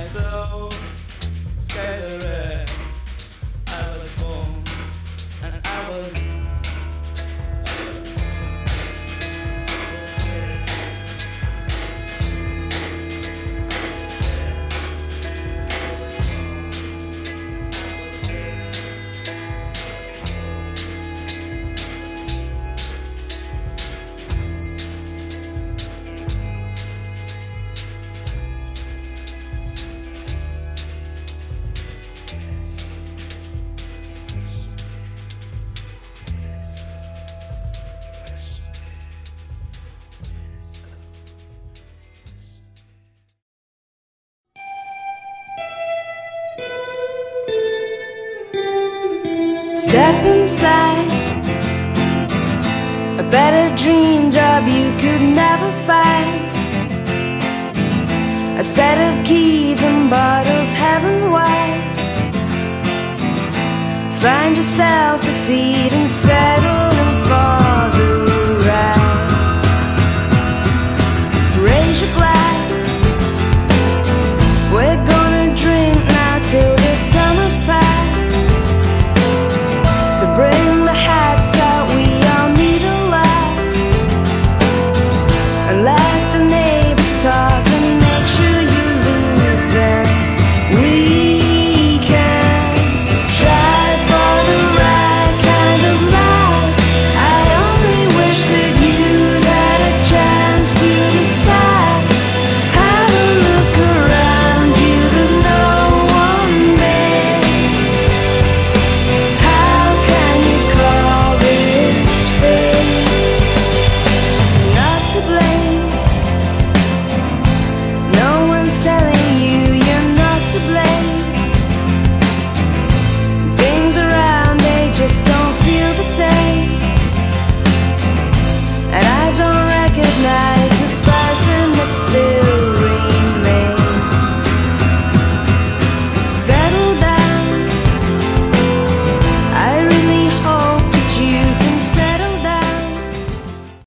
So scattered. I was born and I was. Hope inside. A better dream job you could never find. A set of keys and bottles heaven wide. Find yourself a seat and